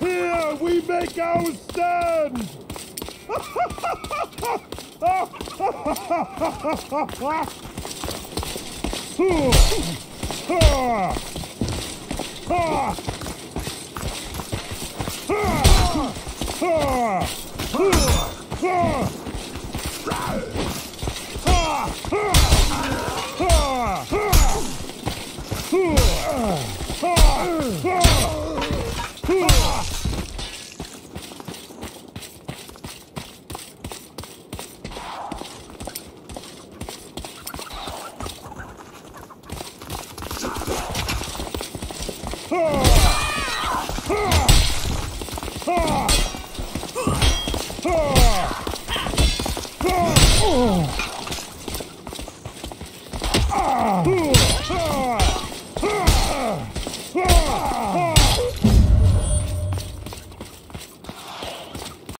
Here we make our stand! Ugh! Oh!